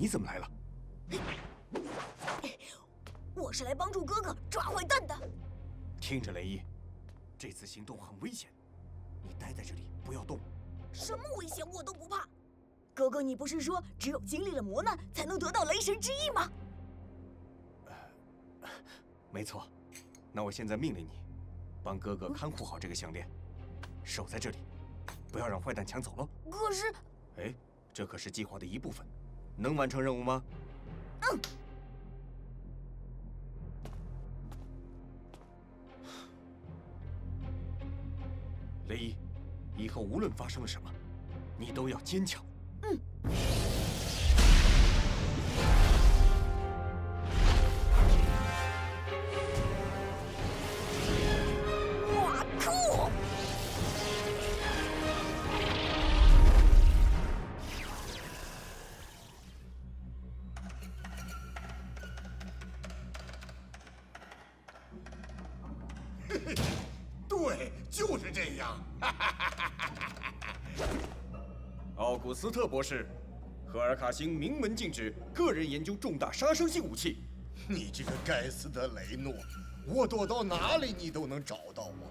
你怎么来了？我是来帮助哥哥抓坏蛋的。听着，雷伊，这次行动很危险，你待在这里不要动。什么危险我都不怕。哥哥，你不是说只有经历了磨难才能得到雷神之翼吗？没错。那我现在命令你，帮哥哥看护好这个项链，守在这里，不要让坏蛋抢走了。可是，哎，这可是计划的一部分，能完成任务吗？嗯。雷伊，以后无论发生了什么，你都要坚强。斯特博士，赫尔卡星明文禁止个人研究重大杀伤性武器。你这个该死的雷诺，我躲到哪里你都能找到我。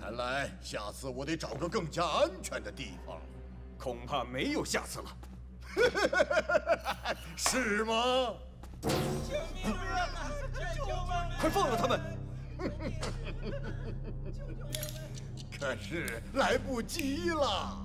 看来下次我得找个更加安全的地方。恐怕没有下次了。是吗？救命啊！救命！快放了他们！可是来不及了。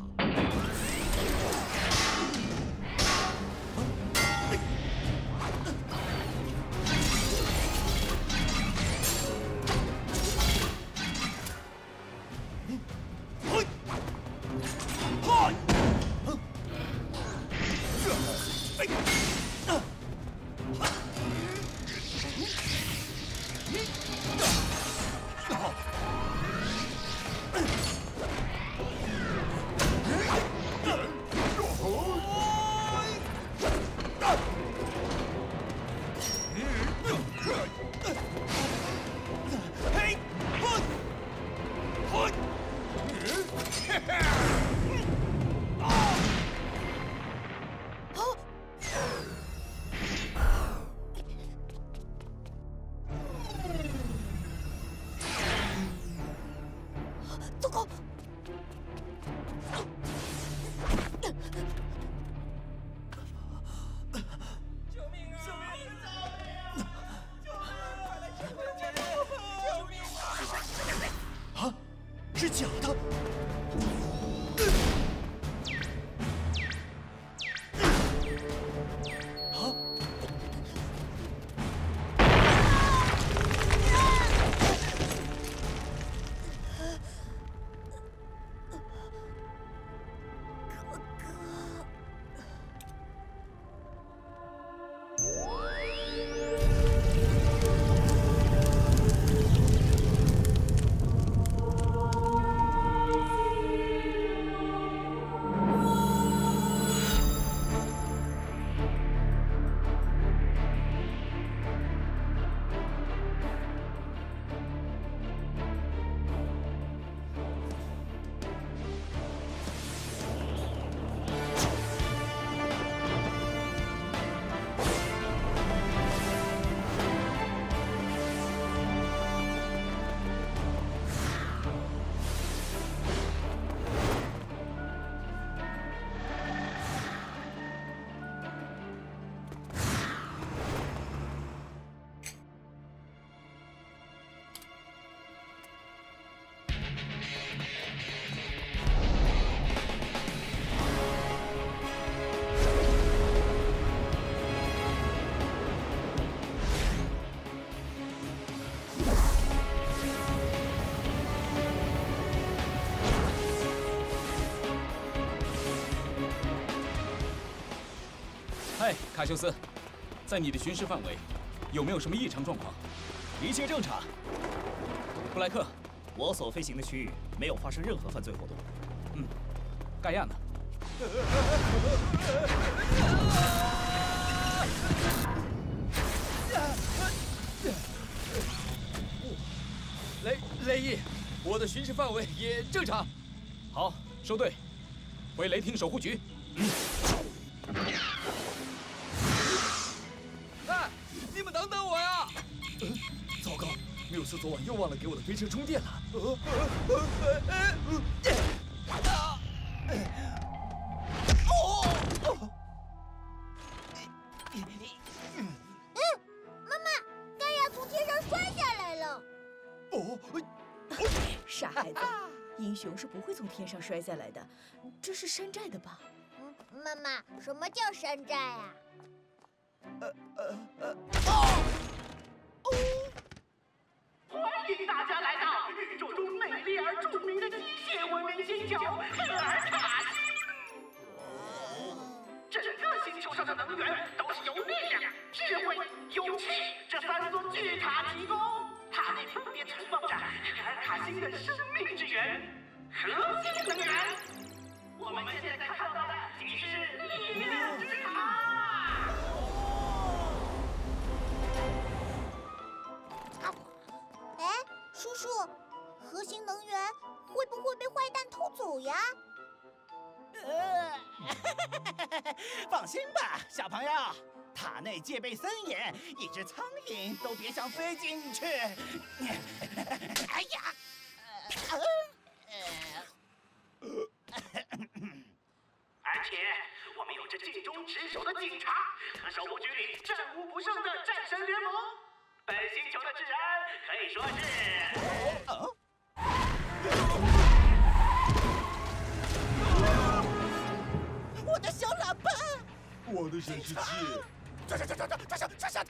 卡修斯，在你的巡视范围，有没有什么异常状况？一切正常。布莱克，我所飞行的区域没有发生任何犯罪活动。嗯，盖亚呢？雷雷伊，我的巡视范围也正常。好，收队，回雷霆守护局。嗯。忘了给我的飞车充电了。妈妈，盖亚从天上摔下来了。哦，傻孩子，英雄是不会从天上摔下来的，这是山寨的吧？嗯，妈妈，什么叫山寨啊？欢迎大家来到宇宙中美丽而著名的机械文明星球赫尔塔星。整个星球上的能源都是由力量、智慧、勇气这三座巨塔提供，塔内分别存放着赫尔塔星的生命之源——核心能源。我们现在看到的即是力量之塔。哎，叔叔，核心能源会不会被坏蛋偷走呀？放心吧，小朋友，塔内戒备森严，一只苍蝇都别想飞进去。哎呀！而且我们有着尽忠职守的警察和守护局里战无不胜的战神联盟，本星球的治安可以说是。我的小喇叭，我的显示器，抓抓抓抓抓抓小抓小偷！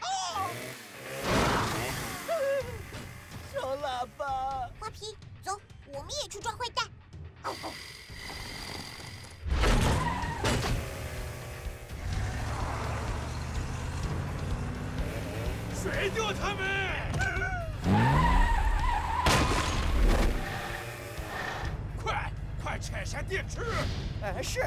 小喇叭，花皮，走，我们也去抓坏蛋。甩掉他们！快快拆下电池！呃，是。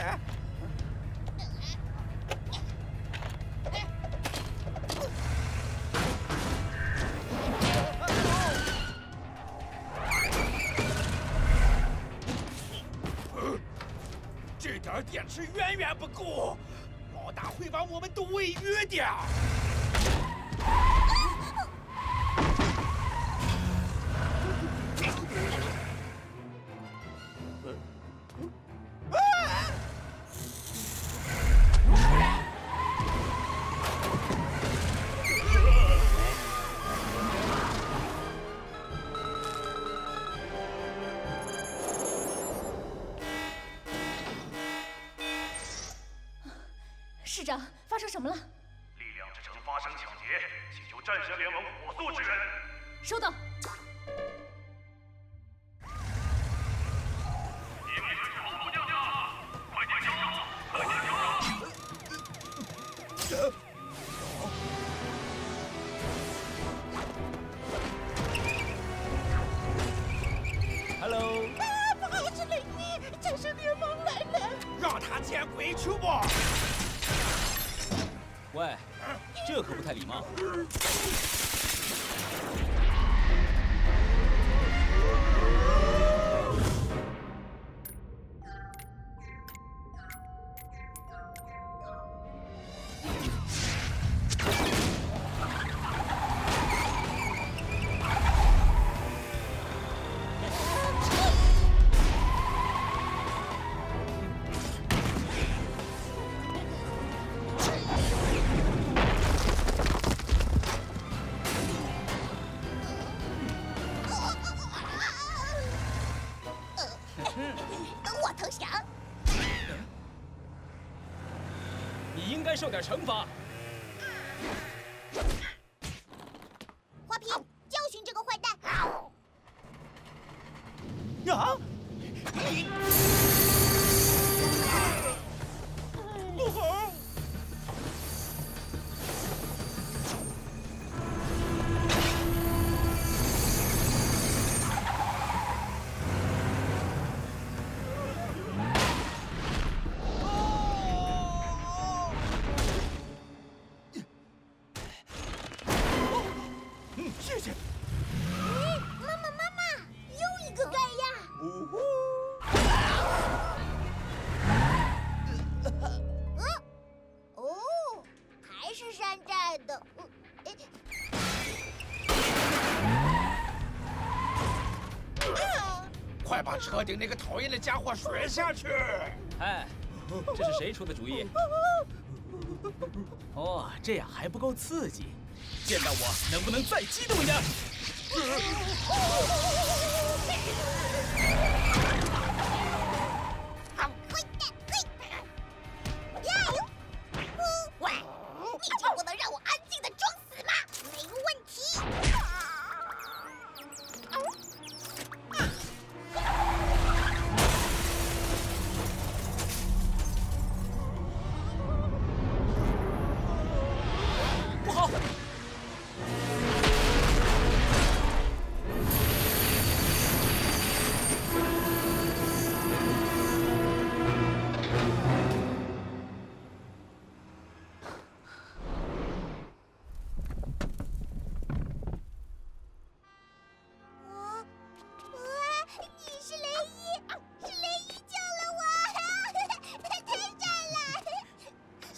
这点电池远远不够，老大会把我们都喂鱼的。市长，发生什么了？力量之城发生抢劫，请求战神联盟火速支援。收到。惩罚。我顶那个讨厌的家伙甩下去！哎，这是谁出的主意？哦，这样还不够刺激。见到我能不能再激动一点？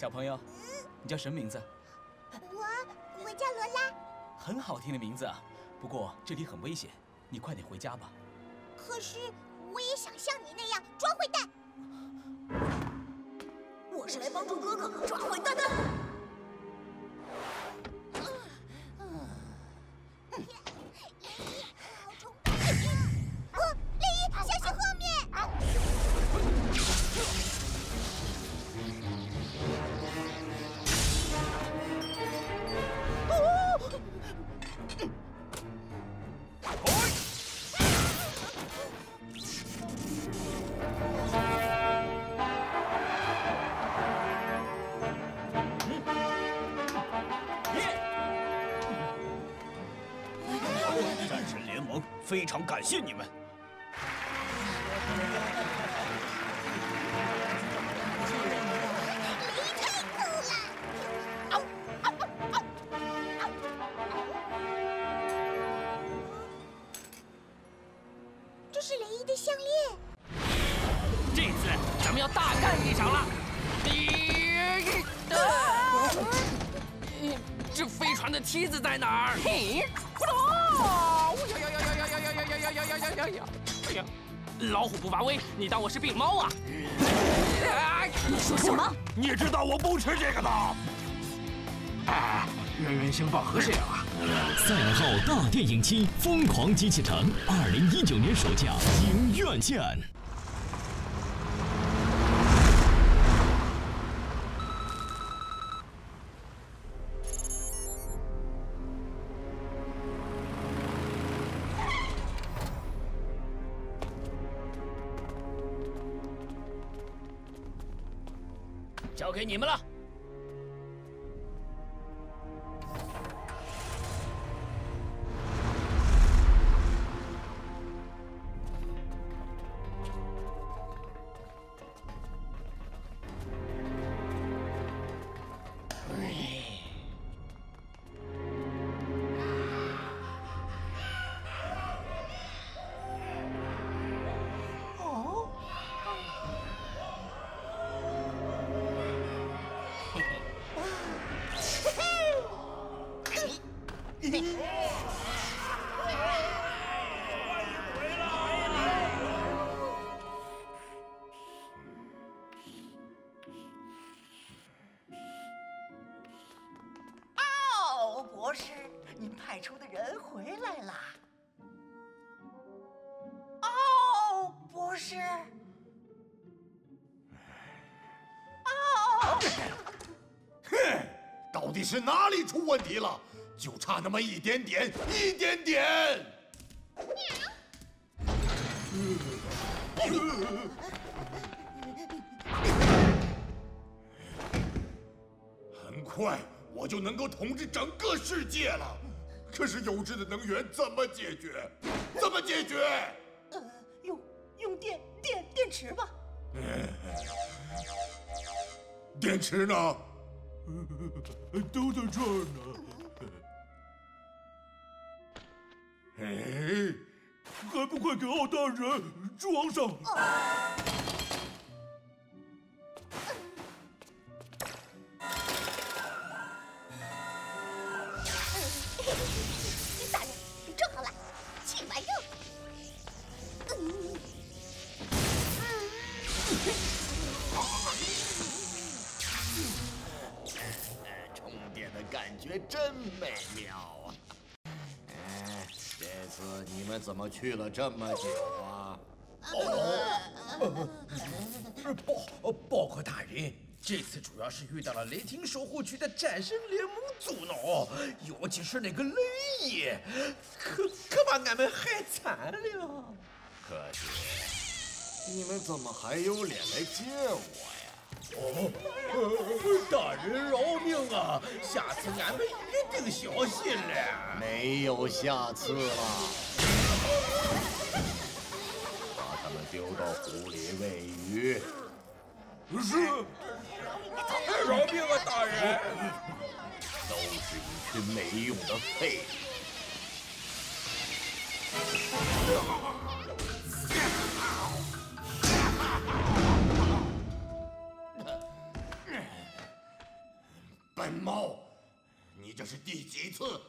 小朋友，你叫什么名字？我我叫罗拉，很好听的名字啊。不过这里很危险，你快点回家吧。可是我也想像你那样抓坏蛋。我是来帮助哥哥抓坏蛋的。非常感谢你们。影机《疯狂机器城》，二零一九年暑假影院见。交给你们了。是哪里出问题了？就差那么一点点，一点点。很快我就能够统治整个世界了。可是优质的能源怎么解决？怎么解决？呃，用用电电电池吧。电池呢？都在这儿呢。哎，还不快给奥大人装上！觉真美妙啊！哎，这次你们怎么去了这么久啊？哦，报报告大人，这次主要是遇到了雷霆守护局的战神联盟阻挠，尤其是那个雷伊，可可把俺们害惨了。可是，你们怎么还有脸来见我？哦，大人饶命啊！下次俺们一定小心了。没有下次了，把他们丢到湖里喂鱼。是，饶命啊，大人！都是一群没用的废物。本猫，你这是第几次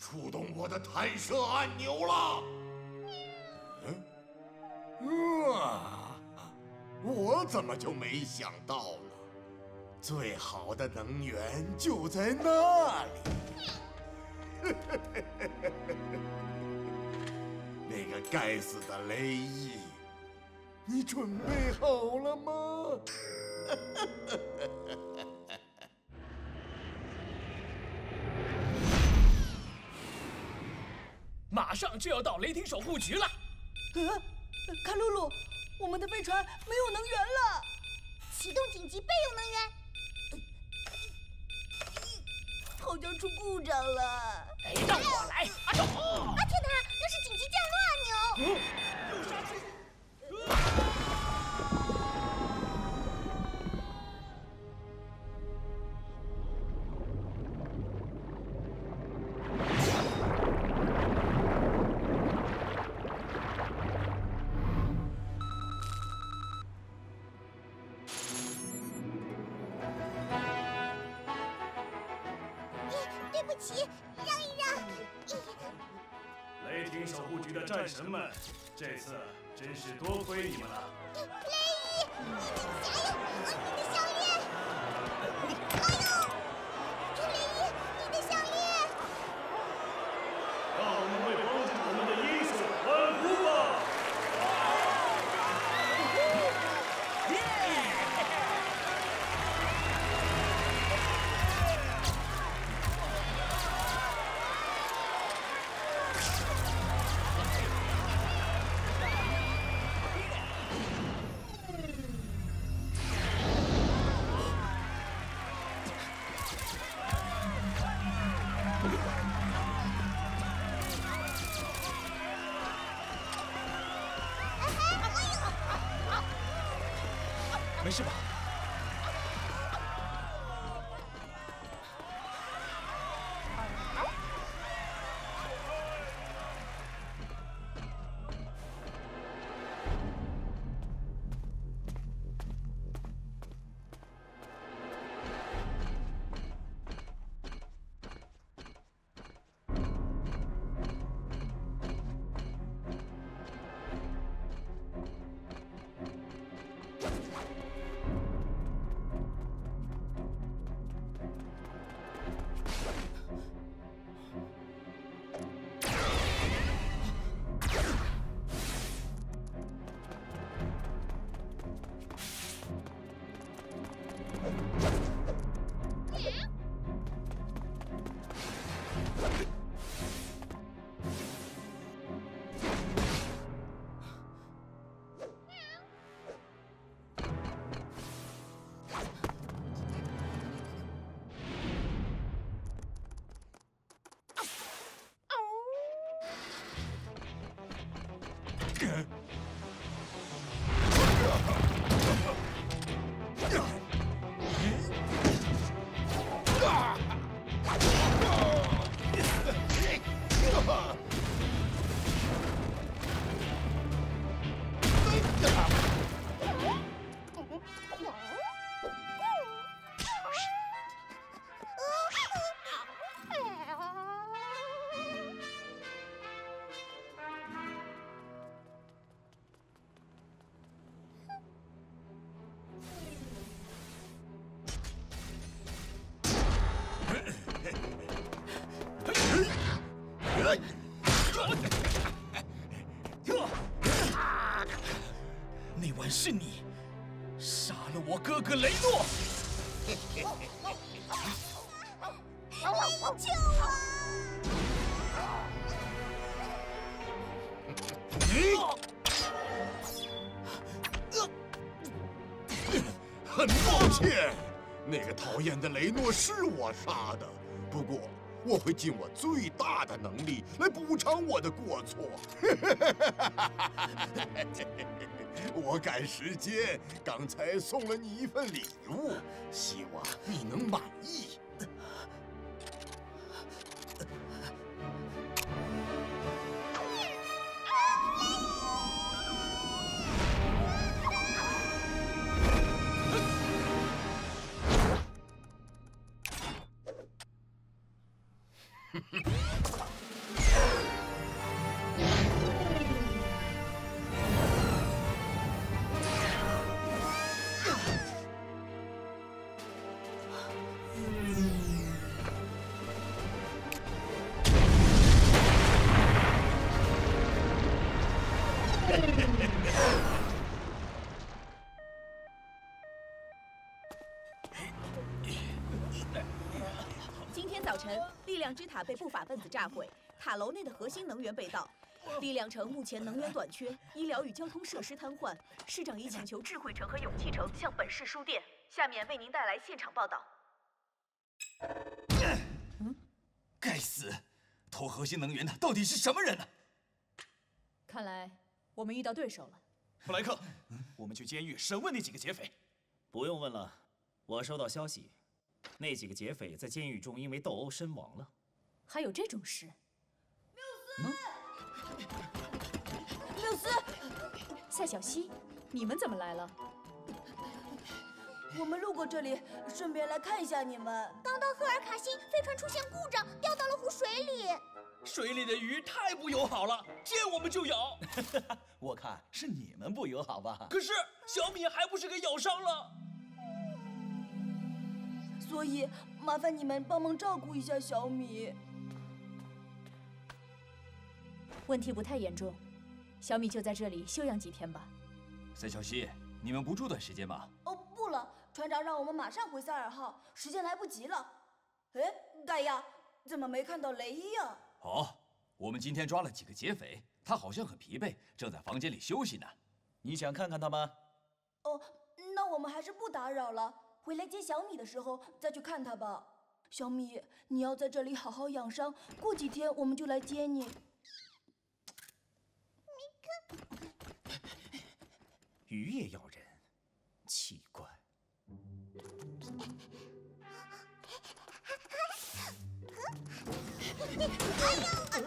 触动我的弹射按钮了？嗯，啊，我怎么就没想到呢？最好的能源就在那里。那个该死的雷伊，你准备好了吗？马上就要到雷霆守护局了。呃，卡露露，我们的飞船没有能源了，启动紧急备用能源。好像出故障了。哎，让我来！啊走！啊天哪，那是紧急降落按钮。有杀气！对不起，让一让。雷霆守护局的战神们，这次真是多亏你们了。雷伊，你们加油！你的项我哥哥雷诺。救我！很抱歉，那个讨厌的雷诺是我杀的。不过，我会尽我最大的能力来补偿我的过错。我赶时间，刚才送了你一份礼物，希望你能满意。塔被不法分子炸毁，塔楼内的核心能源被盗。力量城目前能源短缺，医疗与交通设施瘫痪。市长已请求智慧城和勇气城向本市输电。下面为您带来现场报道。该死！偷核心能源的到底是什么人呢？看来我们遇到对手了。布莱克，我们去监狱审问那几个劫匪。不用问了，我收到消息，那几个劫匪在监狱中因为斗殴身亡了。还有这种事？缪斯，缪斯赛小西，你们怎么来了？我们路过这里，顺便来看一下你们。刚到赫尔卡星，飞船出现故障，掉到了湖水里。水里的鱼太不友好了，见我们就咬。我看是你们不友好吧？可是小米还不是给咬伤了？所以麻烦你们帮忙照顾一下小米。问题不太严重，小米就在这里休养几天吧。赛小西，你们不住段时间吗？哦，不了，船长让我们马上回塞尔号，时间来不及了。哎，盖亚，怎么没看到雷伊啊？哦，我们今天抓了几个劫匪，他好像很疲惫，正在房间里休息呢。你想看看他吗？哦，那我们还是不打扰了，回来接小米的时候再去看他吧。小米，你要在这里好好养伤，过几天我们就来接你。鱼也咬人，奇怪。哎呦，哎呦，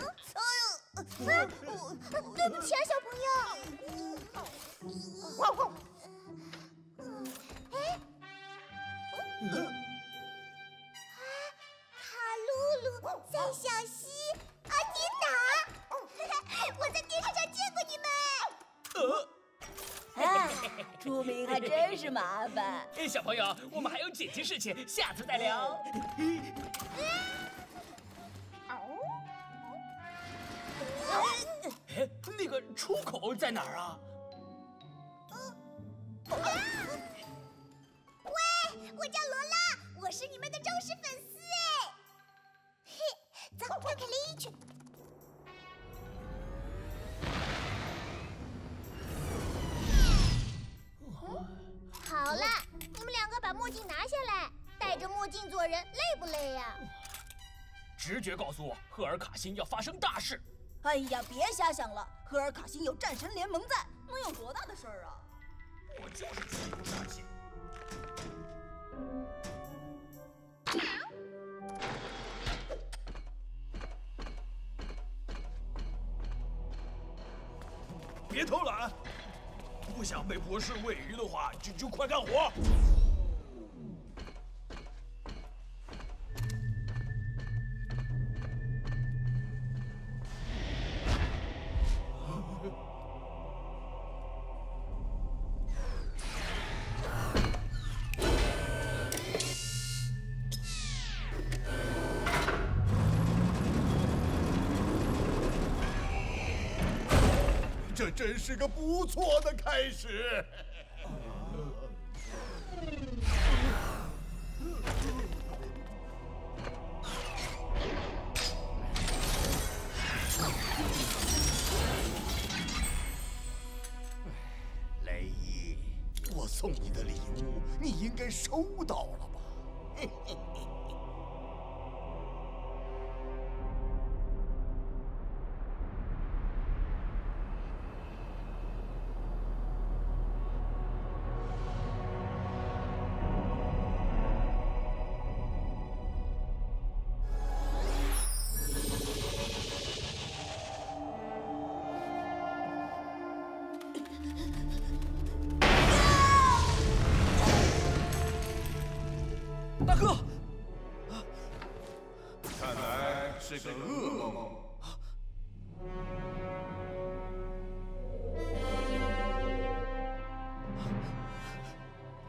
哎呦，对不起啊，小朋友。汪汪。哎，卡露露，在小西，还真是麻烦。小朋友，我们还有紧急事情，下次再聊。哎，那个出口在哪儿啊？喂，我叫罗拉，我是你们的忠实粉丝墨镜拿下来，戴着墨镜做人累不累呀？直觉告诉我，赫尔卡星要发生大事。哎呀，别瞎想了，赫尔卡星有战神联盟在，能有多大的事儿啊？我就是气不杀气。别偷懒，不想被博士喂鱼的话，就就快干活。不错的开始。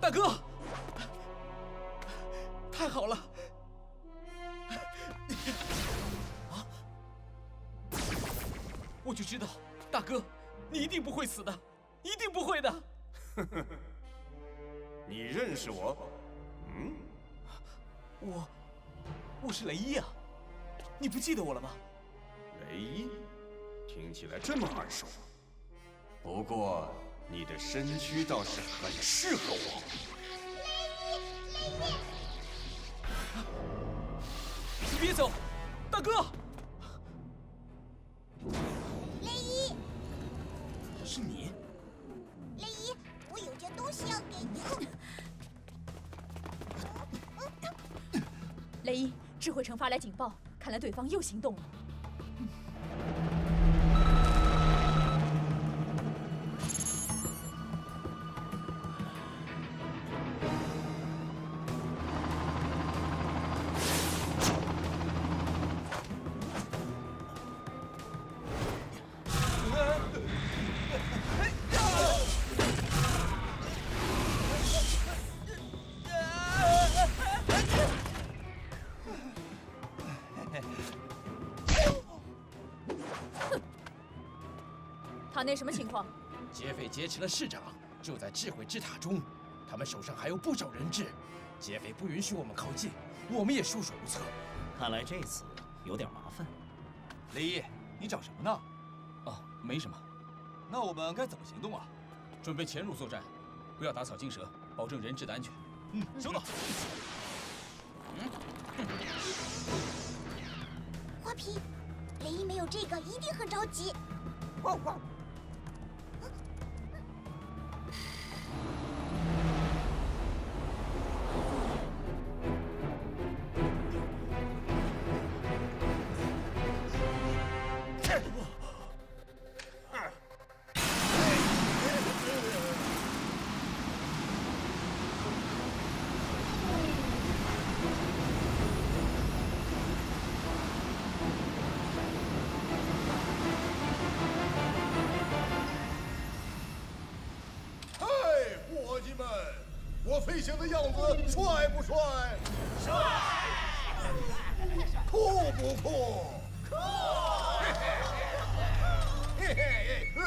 大哥，太好了！啊！我就知道，大哥，你一定不会死的，一定不会的。你认识我？嗯，我，我是雷伊啊，你不记得我了吗？雷伊，听起来这么耳熟。不过你的身躯倒是很适合我。你别走，大哥！雷伊，是你？雷伊，我有件东西要给你。雷伊，智慧城发来警报，看来对方又行动了。内什么情况？劫匪劫持了市长，就在智慧之塔中。他们手上还有不少人质，劫匪不允许我们靠近，我们也束手无策。看来这次有点麻烦。雷伊，你找什么呢？哦，没什么。那我们该怎么行动啊？准备潜入作战，不要打草惊蛇，保证人质的安全。嗯，收到。嗯花皮，雷伊没有这个，一定很着急。汪汪！帅不帅？帅！酷不酷？酷！嘿嘿嘿嘿，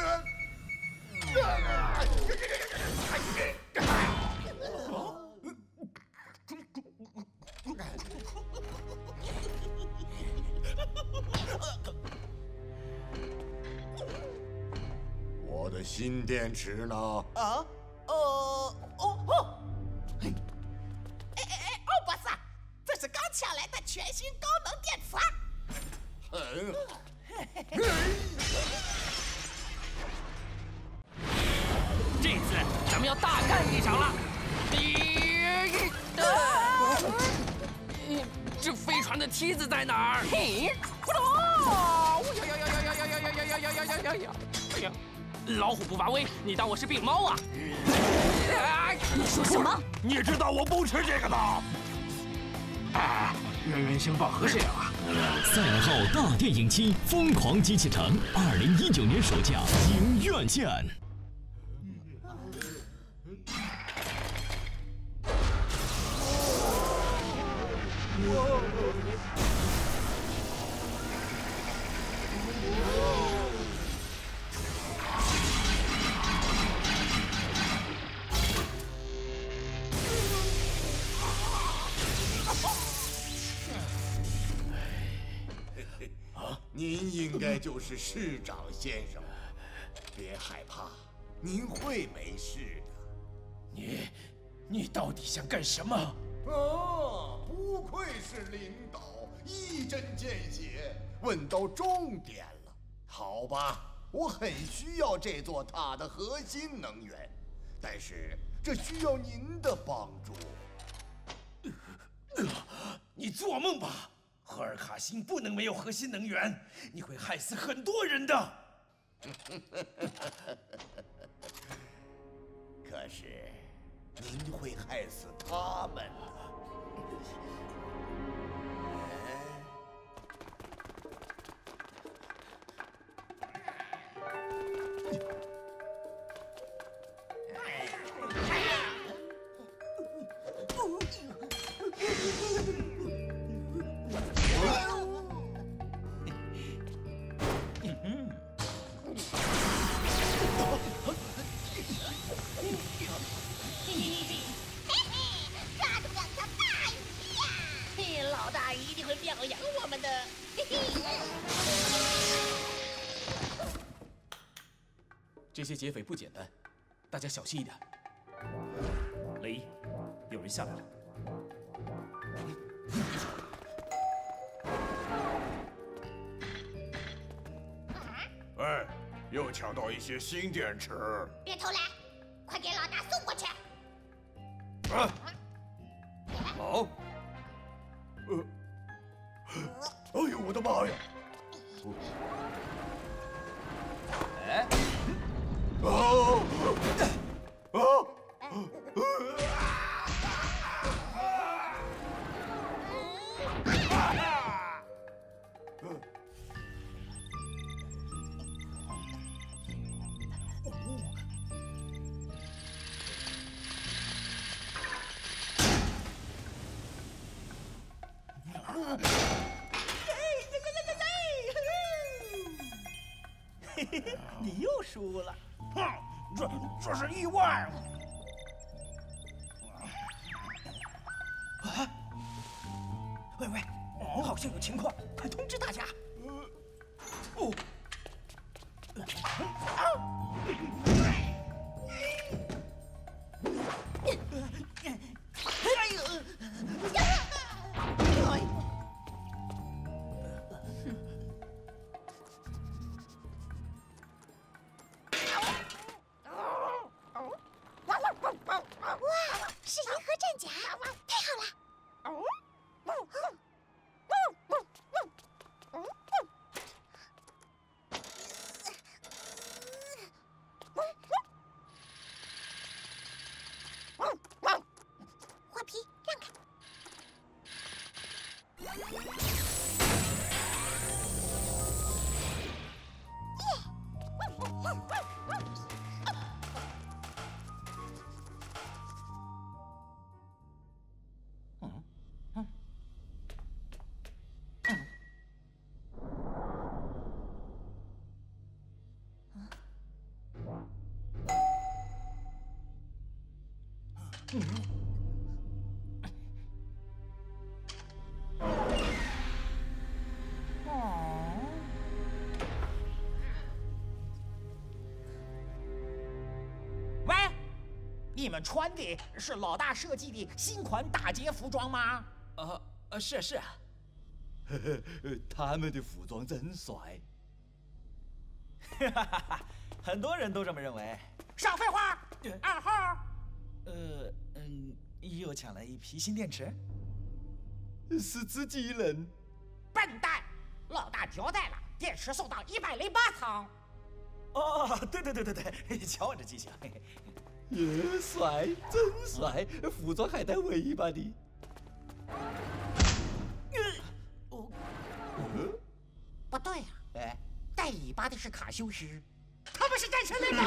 我的新电池呢？你当我是病猫啊？你说什么？你知道我不吃这个的。哎，冤冤相报何时了啊？赛尔号大电影七《疯狂机器城》二零一九年首架影院见。您应该就是市长先生，别害怕，您会没事的。你，你到底想干什么？啊，不愧是领导，一针见血，问到重点了。好吧，我很需要这座塔的核心能源，但是这需要您的帮助。你做梦吧！赫尔卡星不能没有核心能源，你会害死很多人的。可是，您会害死他们劫匪不简单，大家小心一点。雷伊，有人下来了。哎，又抢到一些新电池。别偷懒，快给老大送过去。啊，喂，你们穿的是老大设计的新款打劫服装吗？啊啊，是啊是啊。呵呵，他们的服装真帅。哈哈哈，很多人都这么认为。少废话，二号。又抢了一批新电池。是自己人。笨蛋，老大交代了，电池送到一百零八层。哦，对对对对对，瞧我这记性。耶，帅，真帅，服装还带尾巴的。不对呀、哎，带尾巴的是卡修斯，他们是战神联盟。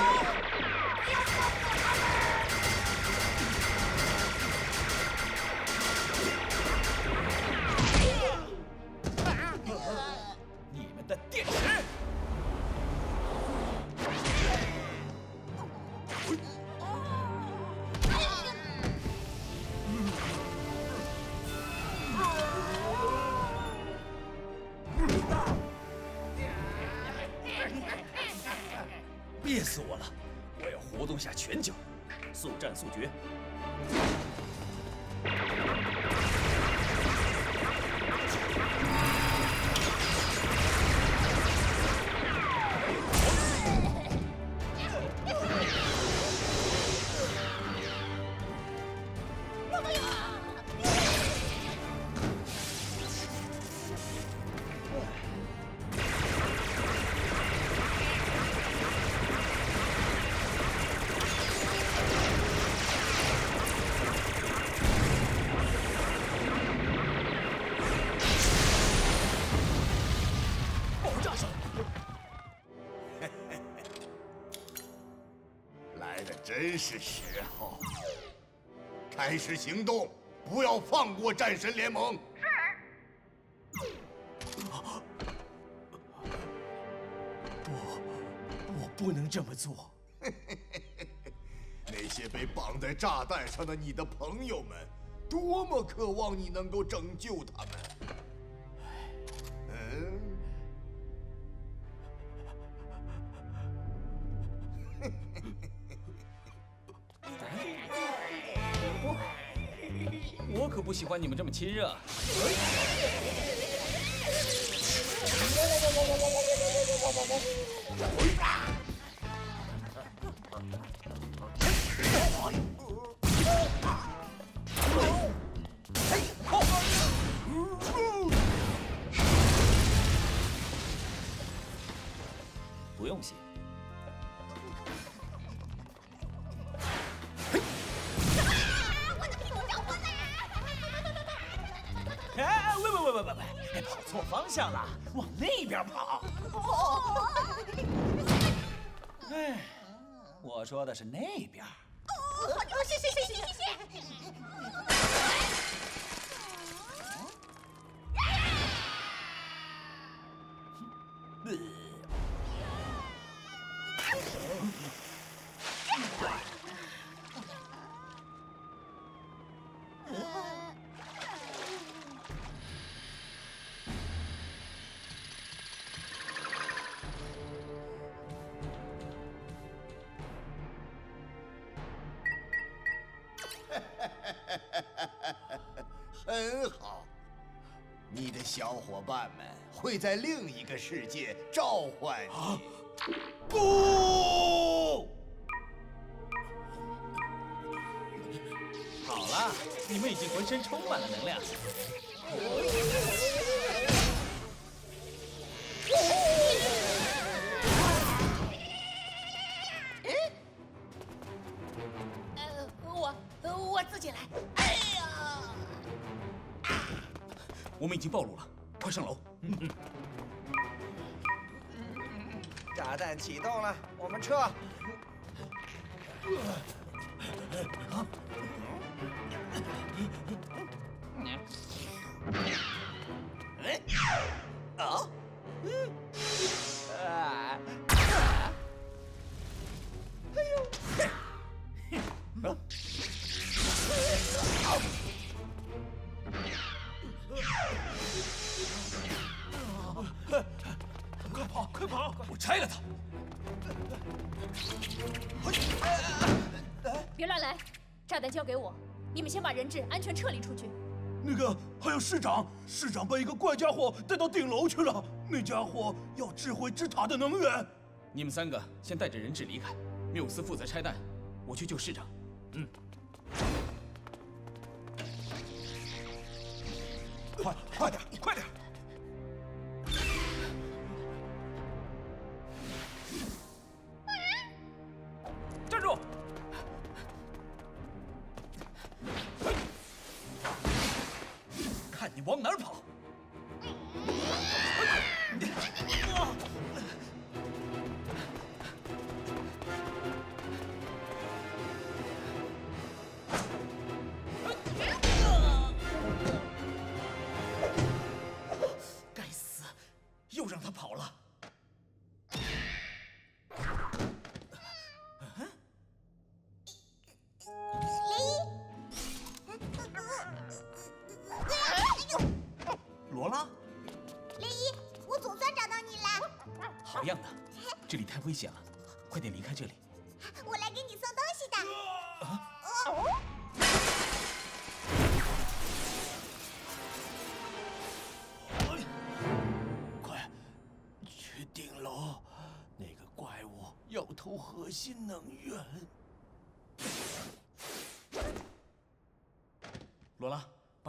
是时候，开始行动，不要放过战神联盟。是。不我不能这么做。那些被绑在炸弹上的你的朋友们，多么渴望你能够拯救他们。不喜欢你们这么亲热。向了，往那边跑。哎，我说的是那边。小伙伴们会在另一个世界召唤你。不！好了，你们已经浑身充满了能量。安全撤离出去。那个还有市长，市长被一个怪家伙带到顶楼去了。那家伙要智慧之塔的能源。你们三个先带着人质离开，缪斯负责拆弹，我去救市长。嗯。快，快点，快点！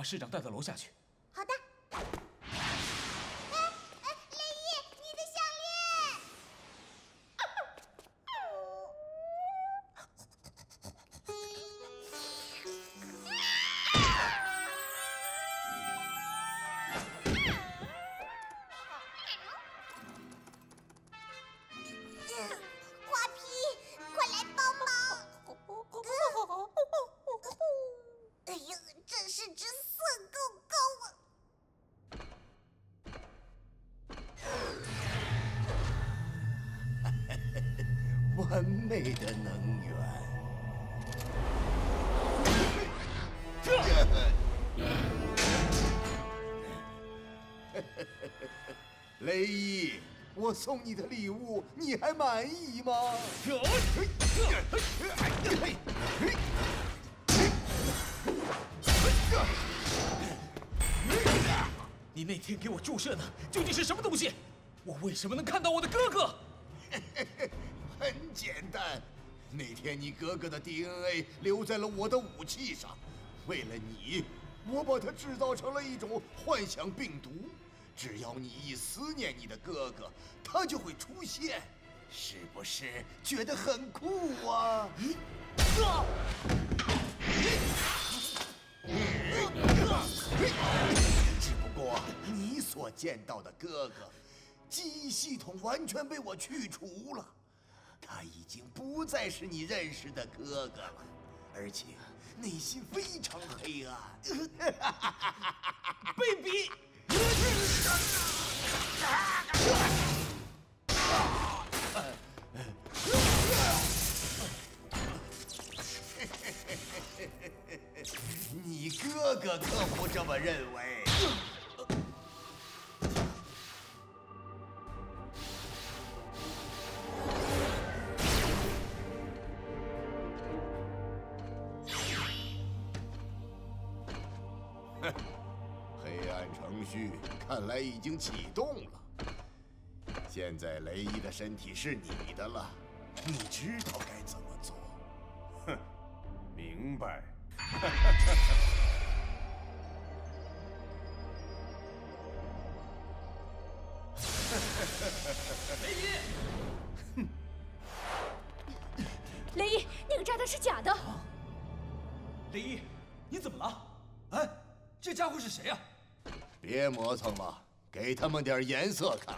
把市长带到楼下去。送你的礼物，你还满意吗？你那天给我注射的究竟是什么东西？我为什么能看到我的哥哥？很简单，那天你哥哥的 DNA 留在了我的武器上，为了你，我把它制造成了一种幻想病毒。只要你一思念你的哥哥，他就会出现，是不是觉得很酷啊？只不过你所见到的哥哥，记忆系统完全被我去除了，他已经不再是你认识的哥哥了，而且内心非常黑暗。贝比，你哥哥可不这么认为。已经启动了。现在雷伊的身体是你的了，你知道该给他们点颜色看。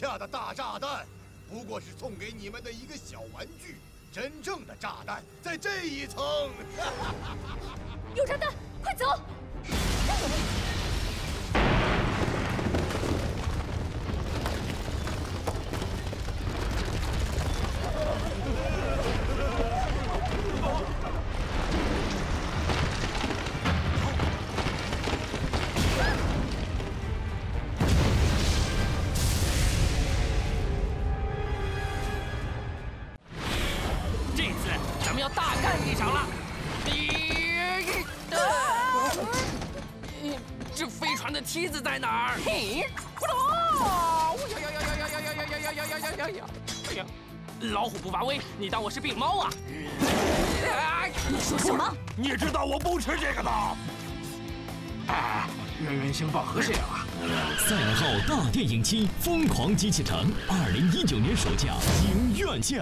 下的大炸弹，不过是送给你们的一个小玩具。真正的炸弹在这一层。有炸弹，快走！威，你当我是病猫啊？你说什么？你知道我不吃这个的。哎，圆圆星棒和谁啊？赛号大电影七《疯狂机器城》，二零一九年暑假影院见。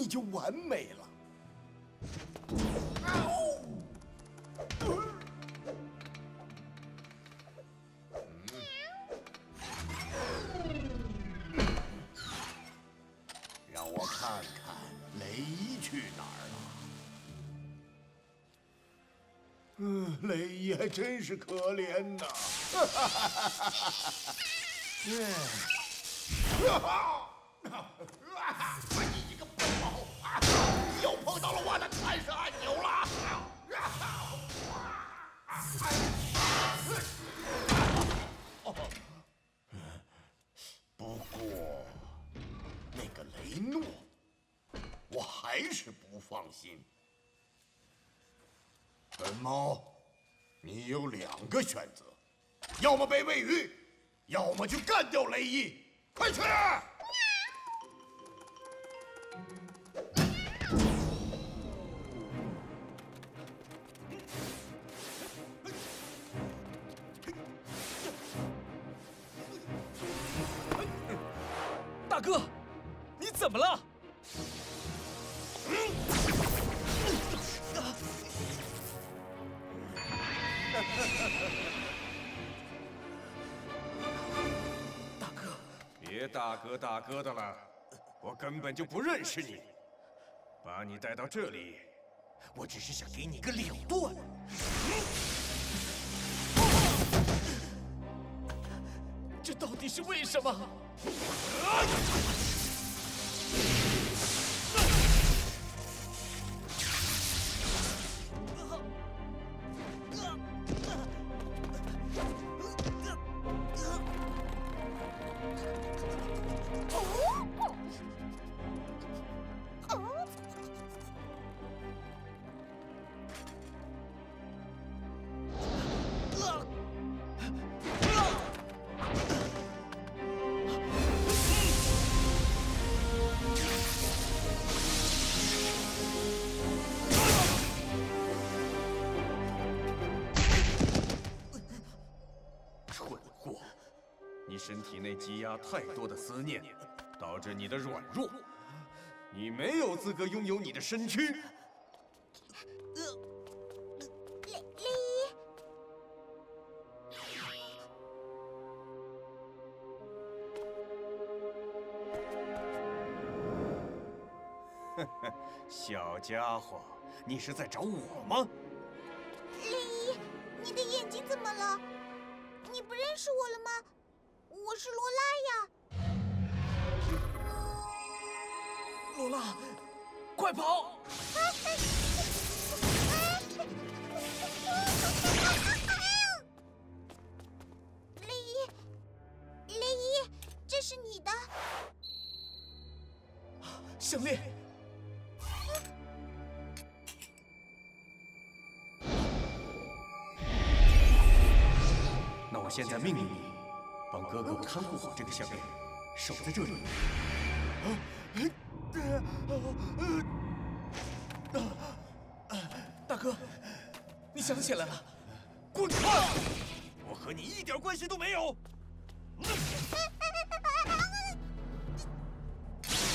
你就完美了。让我看看雷伊去哪儿了。嗯，雷伊还真是可怜呐。嗯。么被喂鱼，要么就干掉雷伊。快去！疙瘩了，我根本就不认识你。把你带到这里，我只是想给你个了断。这到底是为什么？太多的思念，导致你的软弱。你没有资格拥有你的身躯。小家伙，你是在找我吗？雷伊，你的眼睛怎么了？你不认识我了吗？我是罗拉呀。罗拉，快跑！雷伊，雷伊，这是你的。项链。那我现在命令你，帮哥哥看护好这个项链，守在这里。大哥，你想起来了？滚开！我和你一点关系都没有。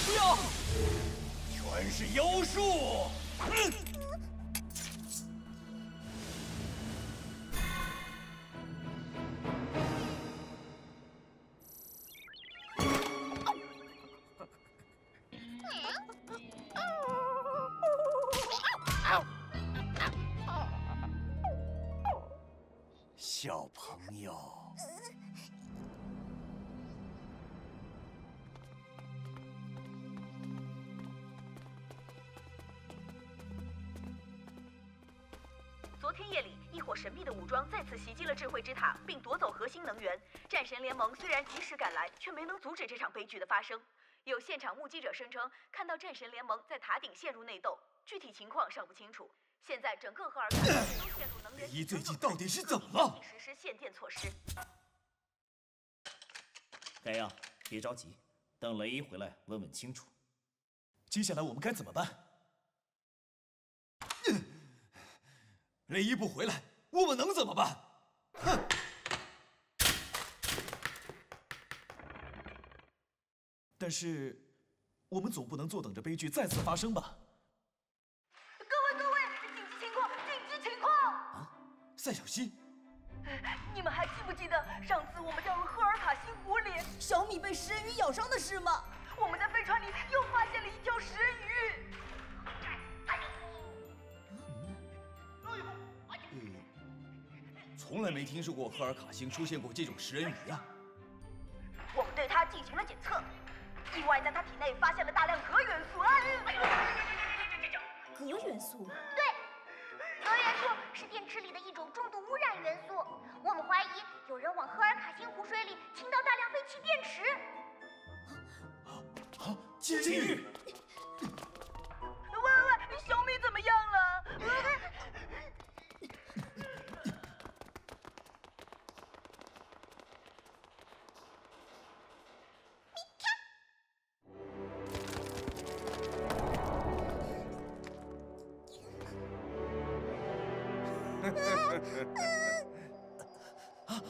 不要！全是妖术！智慧之塔，并夺走核心能源。战神联盟虽然及时赶来，却没能阻止这场悲剧的发生。有现场目击者声称，看到战神联盟在塔顶陷入内斗，具体情况尚不清楚。现在整个赫尔卡都陷入能源雷伊最近到底是怎么了？实施限电措施。盖亚，别着急，等雷伊回来问问清楚。接下来我们该怎么办？雷伊不回来，我们能怎么办？哼！但是，我们总不能坐等着悲剧再次发生吧？各位各位，紧急情况！紧急情况！啊赛小溪，你们还记不记得上次我们掉入赫尔卡星湖里，小米被食人鱼咬伤的事吗？我们在飞船里又发现了一条食人鱼。从来没听说过赫尔卡星出现过这种食人鱼啊！我们对它进行了检测，意外在它体内发现了大量镉元素。镉元素？对，镉元素是电池里的一种重度污染元素。我们怀疑有人往赫尔卡星湖水里倾倒大量废弃电池。啊，监狱！喂喂喂，小米怎么样了？啊！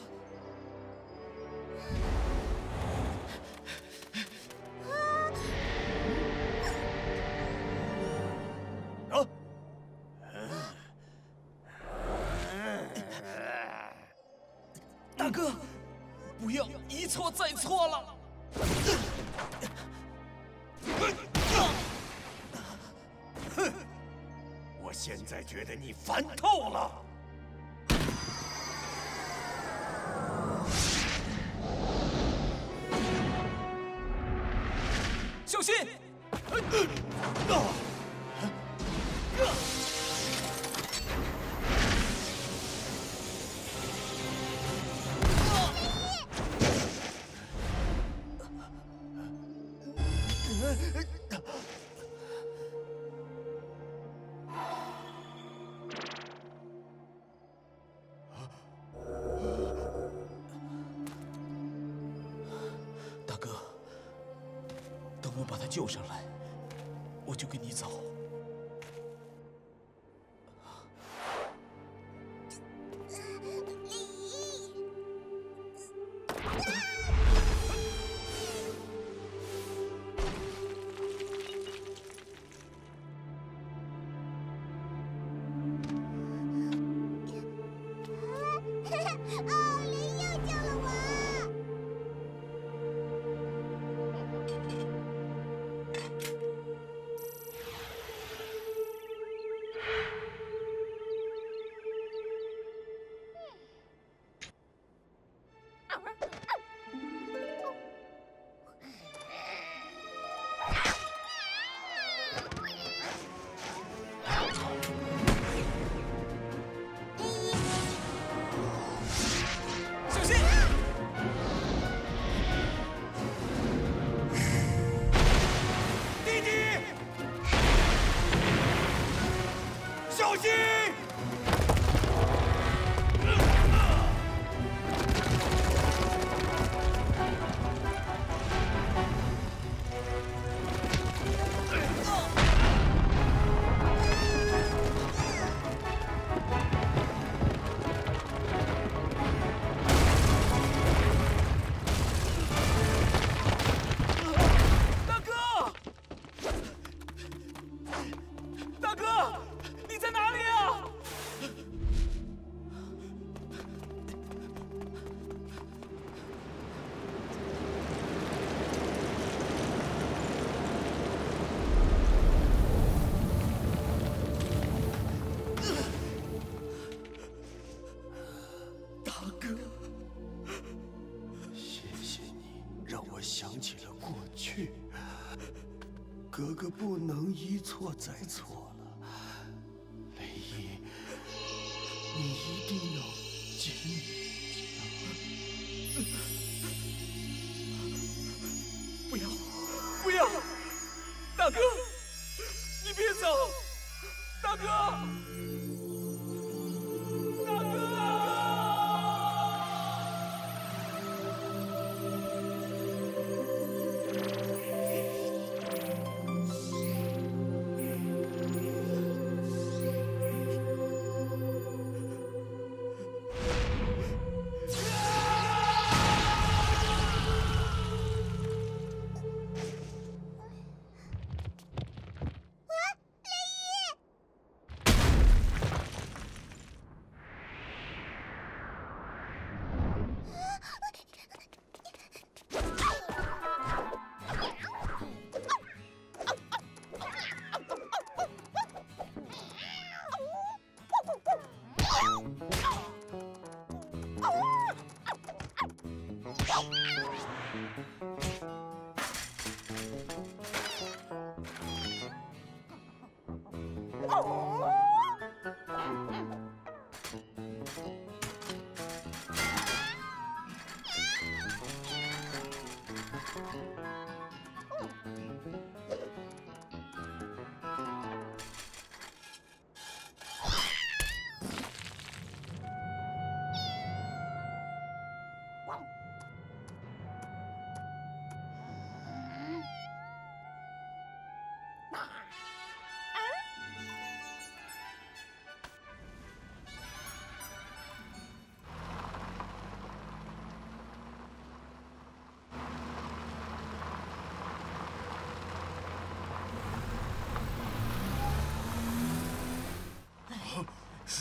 大哥，不要一错再错了！哼，我现在觉得你烦透了。可不能一错再错了，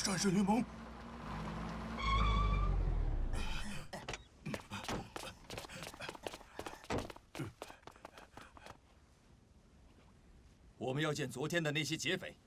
战士联盟，我们要见昨天的那些劫匪。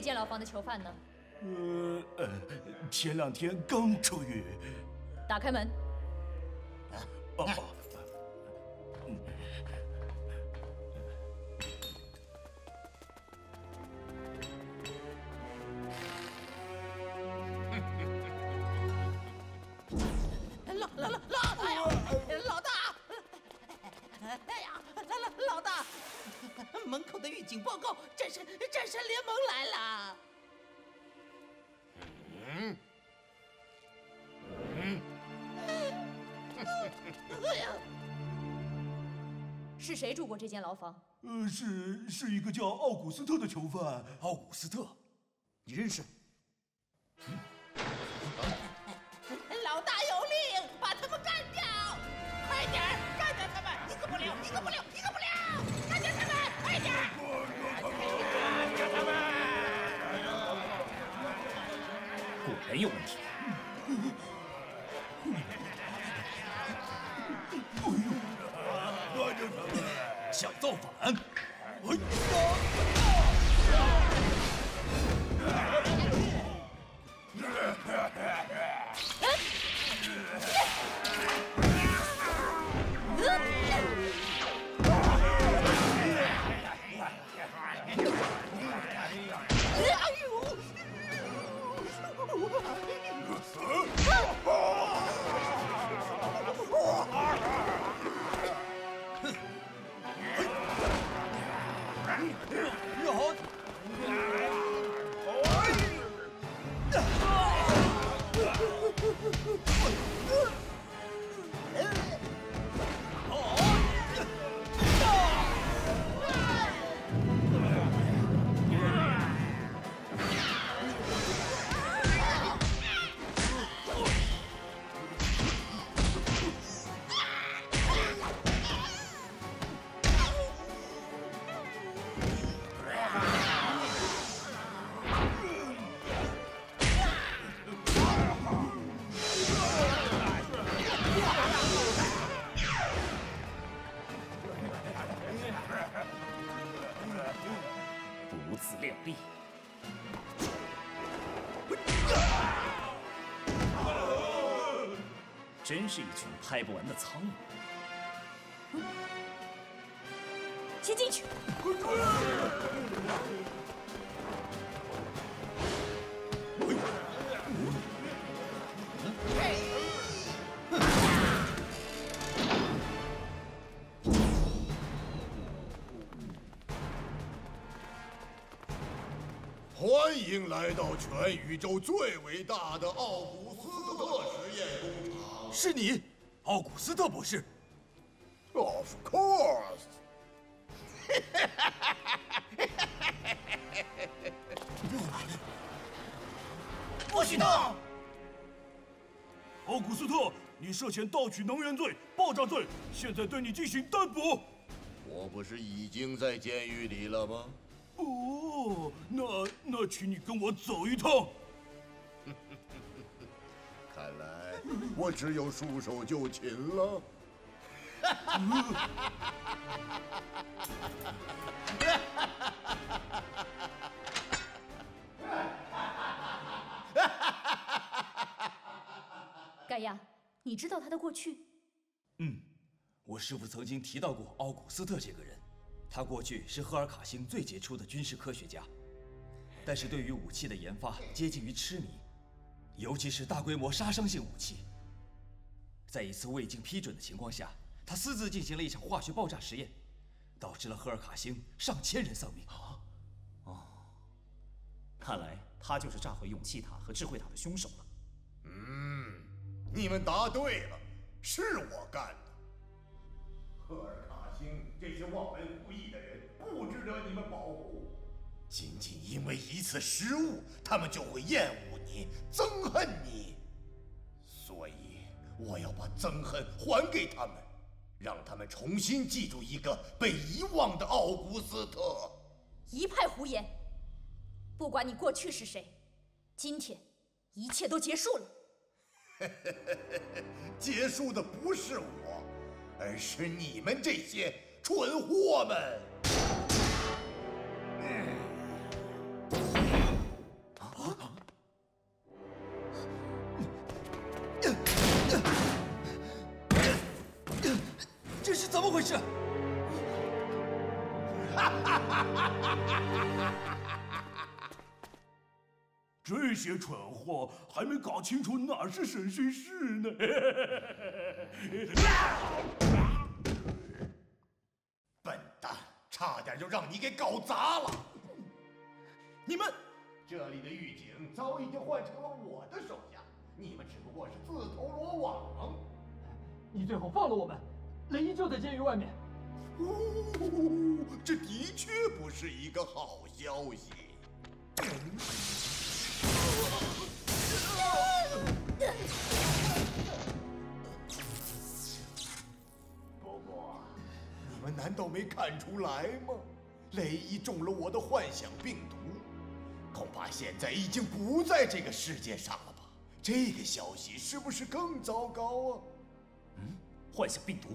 这间牢房的囚犯呢？呃呃，前两天刚出狱。打开门。奥古斯特的囚犯。奥古斯特，你认识？真是一群拍不完的苍蝇。先进去。欢迎来到全宇宙最伟大的奥古。是你，奥古斯特博士。Of course。不许动！奥古斯特，你涉嫌盗取能源罪、爆炸罪，现在对你进行逮捕。我不是已经在监狱里了吗？哦，那那请你跟我走一趟。我只有束手就擒了。盖亚你知道他的过去？嗯，我师父曾经提到过奥古斯特这个人，他过去是赫尔卡星最杰出的军事科学家，但是对于武器的研发接近于痴迷，尤其是大规模杀伤性武器。在一次未经批准的情况下，他私自进行了一场化学爆炸实验，导致了赫尔卡星上千人丧命。哦，看来他就是炸毁勇气塔和智慧塔的凶手了。嗯，你们答对了，是我干的。赫尔卡星这些忘恩负义的人不值得你们保护，仅仅因为一次失误，他们就会厌恶你、憎恨你。所以我要把憎恨还给他们，让他们重新记住一个被遗忘的奥古斯特。一派胡言！不管你过去是谁，今天一切都结束了。结束的不是我，而是你们这些蠢货们。这是怎么回事？这些蠢货还没搞清楚哪是审讯室呢。笨蛋，差点就让你给搞砸了。你们，这里的狱警早已经换成了我的手下，你们只不过是自投罗网。你最好放了我们，雷伊就在监狱外面。哦，这的确不是一个好消息。不过，你们难道没看出来吗？雷伊中了我的幻想病毒，恐怕现在已经不在这个世界上了吧？这个消息是不是更糟糕啊？嗯，幻想病毒。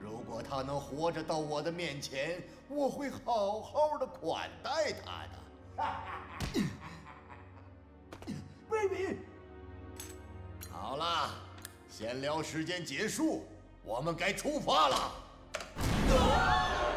如果他能活着到我的面前，我会好好的款待他的。贝比，好了，闲聊时间结束，我们该出发了。出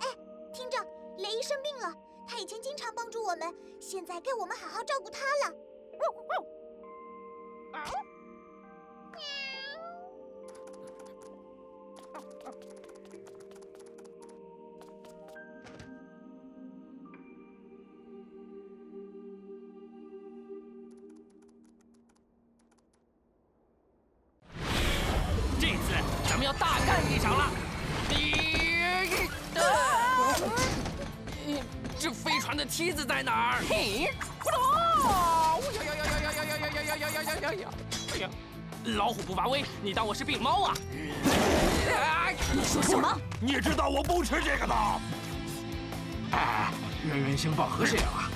哎，听着，雷伊生病了，他以前经常帮助我们，现在该我们好好照顾他了。这老虎不发威，你当我是病猫啊？你说什么？你知道我不吃这个的。哎，圆圆星报和谁啊？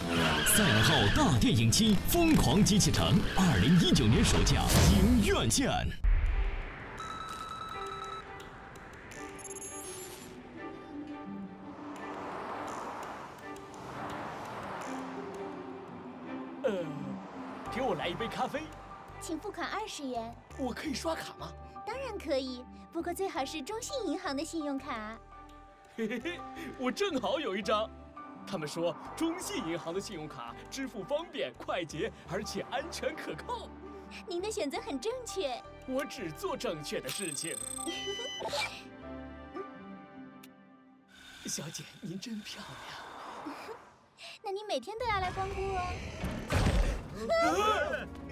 赛尔号大电影七《疯狂机器城》，二零一九年暑假影院见。十元。我可以刷卡吗？当然可以，不过最好是中信银行的信用卡。嘿嘿嘿，我正好有一张。他们说中信银行的信用卡支付方便、快捷，而且安全可靠。您的选择很正确。我只做正确的事情。小姐，您真漂亮。那你每天都要来光顾哦。大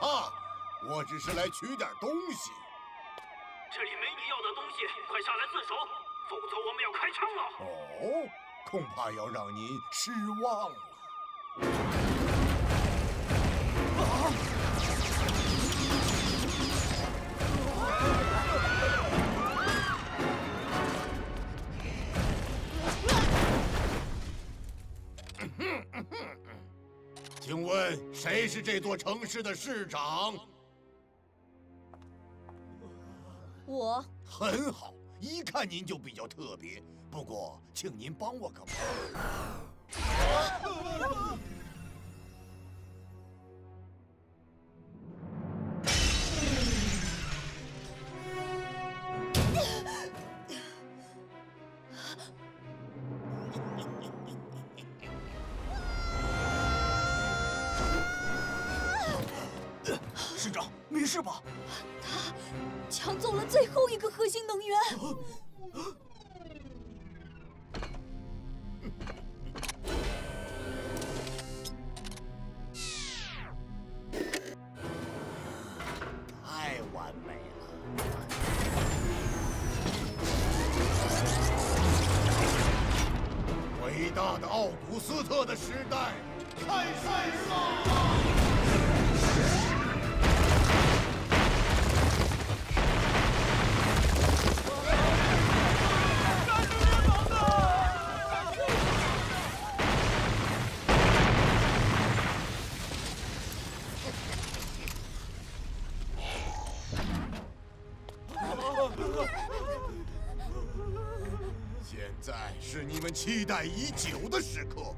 怕，我只是来取点东西。这里没你要的东西，快下来自首，否则我们要开枪了。哦，恐怕要让您失望了。请问谁是这座城市的市长？我很好，一看您就比较特别。不过，请您帮我个忙。没事吧？他抢走了最后一个核心能源。期待已久的时刻。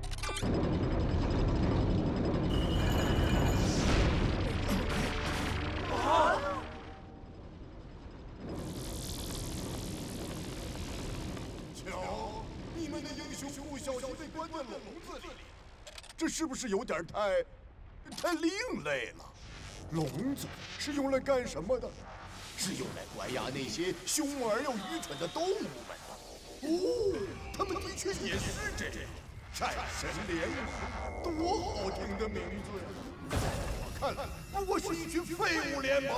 瞧，你们的英雄不小心被关在笼子里，这是不是有点太太另类了？笼子是用来干什么的？是用来关押那些凶猛而又愚蠢的动物。哦，他们的确也是这样。战神联盟，多好听的名字！在我看来，不过是一群废物联盟。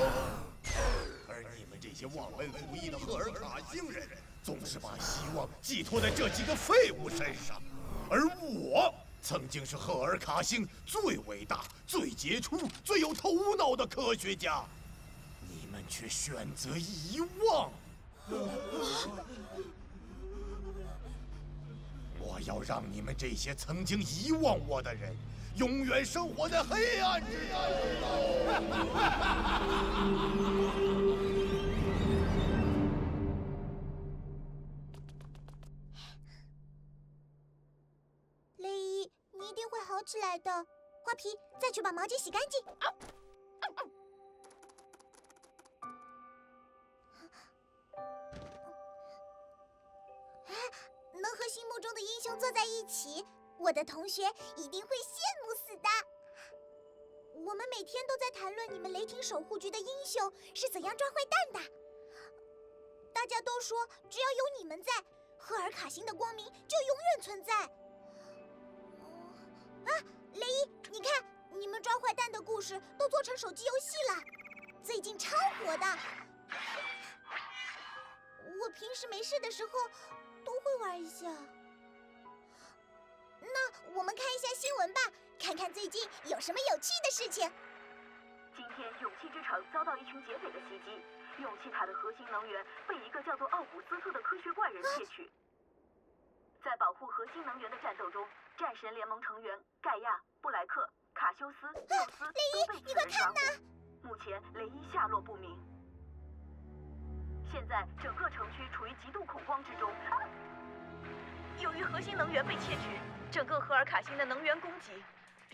而你们这些忘恩负义的赫尔卡星人，总是把希望寄托在这几个废物身上，而我曾经是赫尔卡星最伟大、最杰出、最有头脑的科学家，你们却选择遗忘。我要让你们这些曾经遗忘我的人，永远生活在黑暗之中。雷伊，你一定会好起来的。花皮，再去把毛巾洗干净。能和心目中的英雄坐在一起，我的同学一定会羡慕死的。我们每天都在谈论你们雷霆守护局的英雄是怎样抓坏蛋的。大家都说，只要有你们在，赫尔卡星的光明就永远存在。啊，雷伊，你看，你们抓坏蛋的故事都做成手机游戏了，最近超火的。我平时没事的时候玩一下。那我们看一下新闻吧，看看最近有什么有趣的事情。今天勇气之城遭到一群劫匪的袭击，勇气塔的核心能源被一个叫做奥古斯特的科学怪人窃取。在保护核心能源的战斗中，战神联盟成员盖亚、布莱克、卡修斯、缪斯都被此人抓获。目前雷伊下落不明。现在整个城区处于极度恐慌之中。由于核心能源被窃取，整个赫尔卡星的能源供给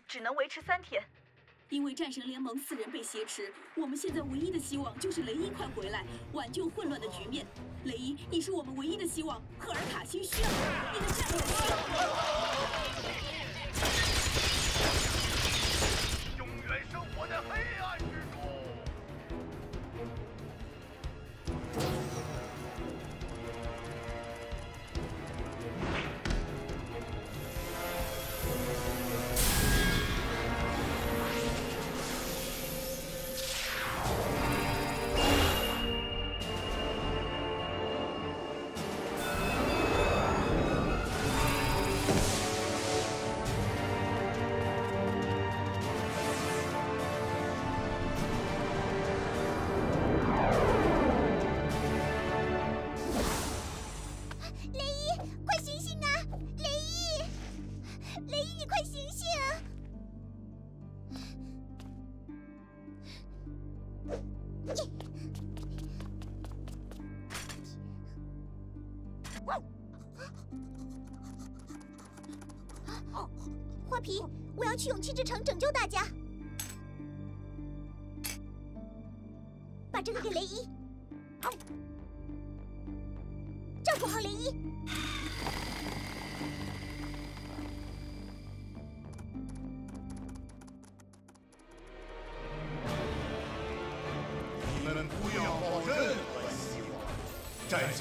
只能维持三天。因为战神联盟四人被挟持，我们现在唯一的希望就是雷伊快回来，挽救混乱的局面。雷伊，你是我们唯一的希望，赫尔卡星需要你，你的战友需要你。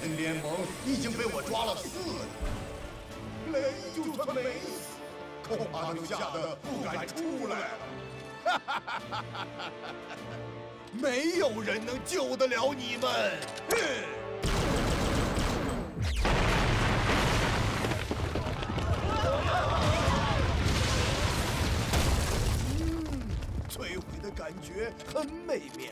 陈联盟已经被我抓了四年，雷就算没死，恐怕就吓得不敢出来了。哈哈哈哈哈哈！没有人能救得了你们。嗯，摧毁的感觉很美妙。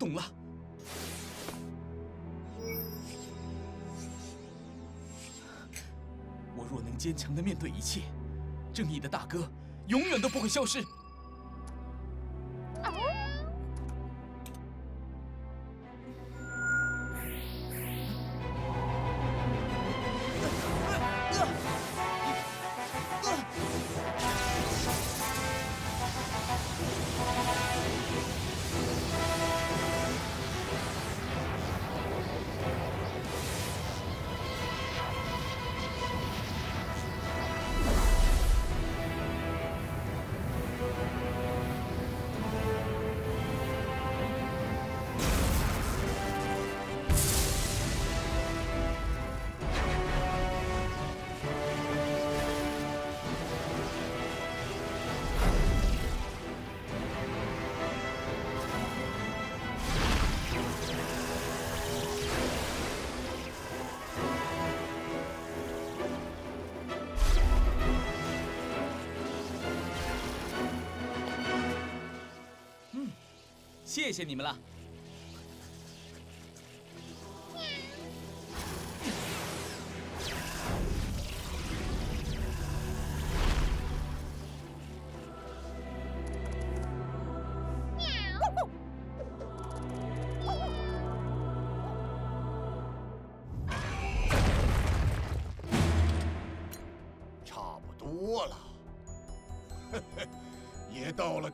懂了。我若能坚强的面对一切正义的大哥永远都不会消失。谢你们了。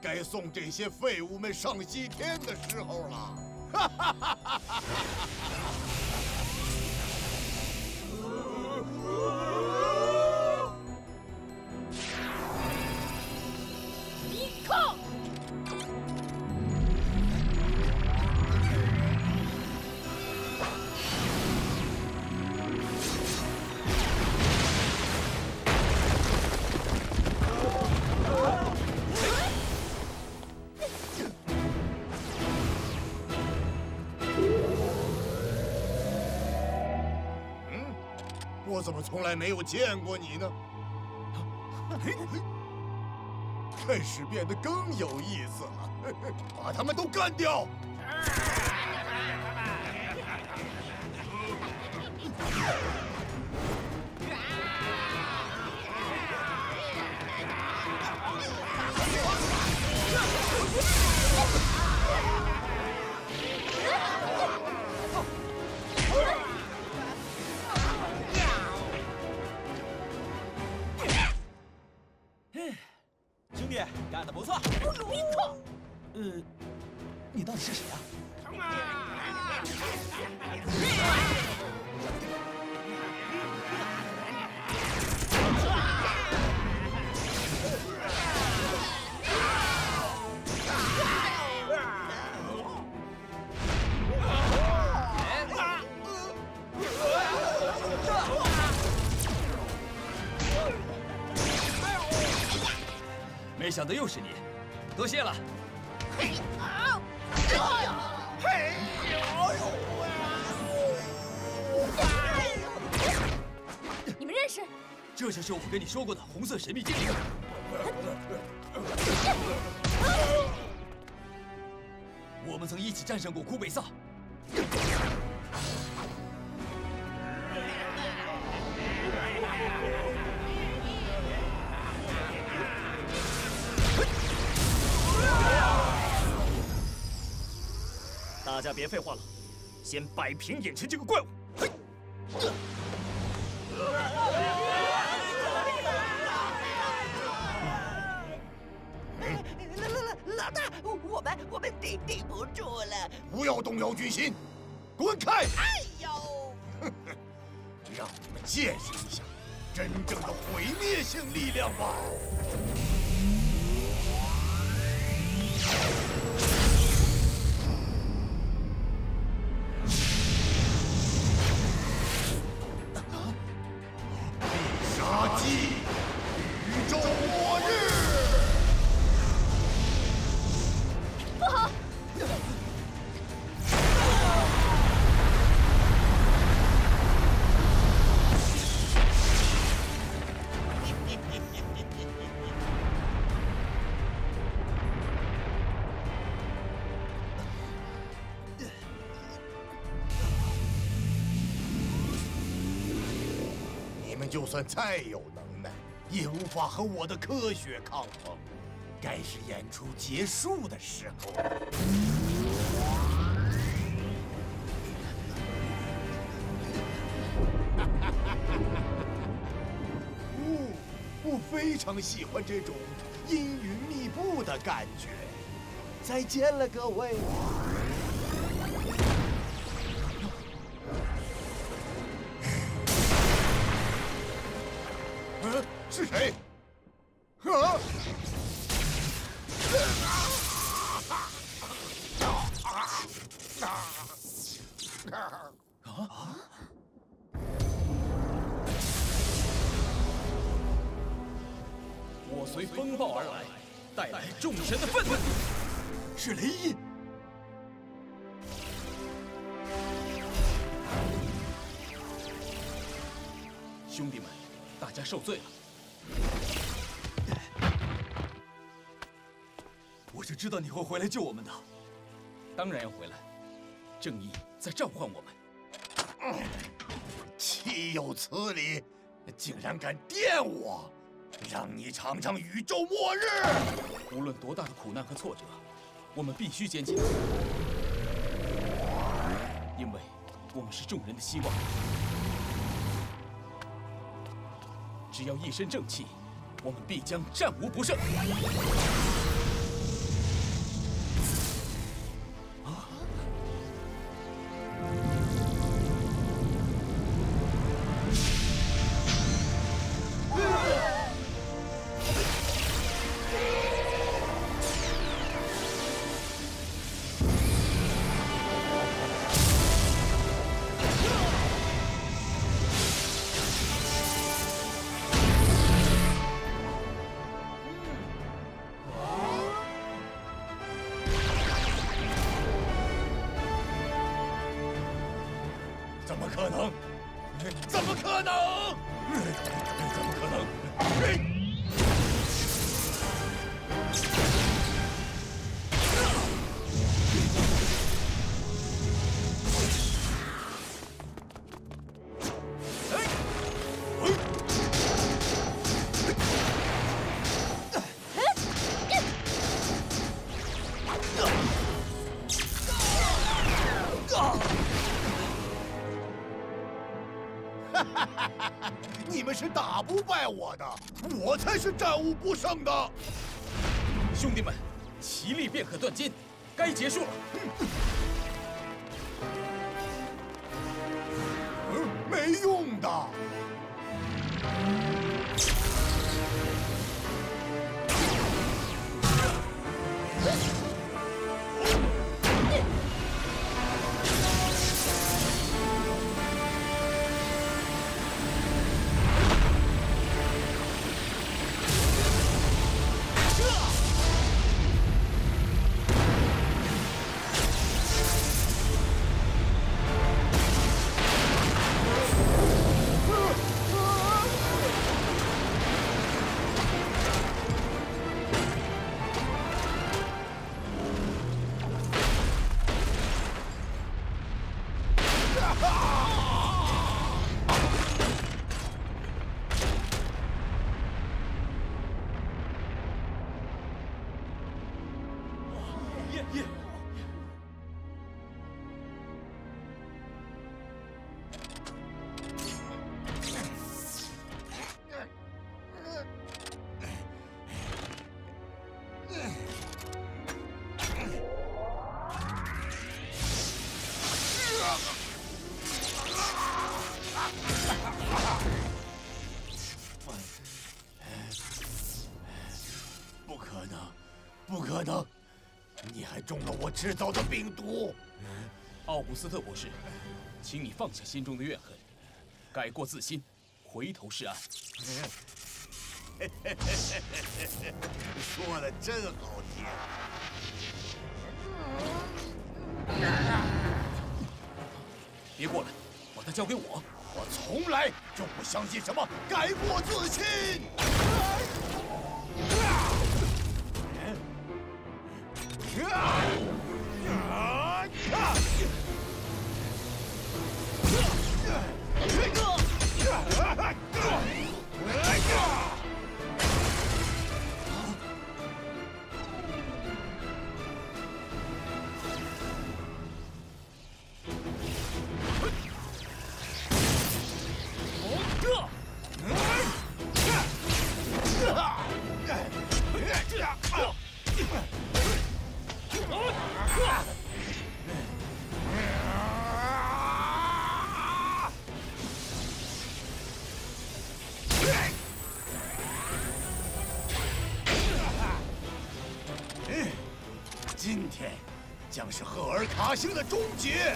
该送这些废物们上西天的时候了。哈哈哈哈从来没有见过你呢？开始变得更有意思了，把他们都干掉！干得不错！抵抗！呃，你到底是谁啊？没想到又是你，多谢了。你们认识？这就是我跟你说过的红色神秘精灵。我们曾一起战胜过库北萨。别废话了，先摆平眼前这个怪物。算再有能耐，也无法和我的科学抗衡。该是演出结束的时候了。我非常喜欢这种阴云密布的感觉。再见了，各位。是雷音。兄弟们，大家受罪了。我就知道你会回来救我们的，当然要回来。正义在召唤我们。岂有此理！竟然敢电我！让你尝尝宇宙末日！无论多大的苦难和挫折，我们必须坚强，因为我们是众人的希望。只要一身正气，我们必将战无不胜。不胜的。兄弟们，齐力便可断金，制造的病毒！奥古斯特博士，请你放下心中的怨恨，改过自新，回头是岸。说的真好听。别过来，把它交给我。我从来就不相信什么改过自新。星的终结。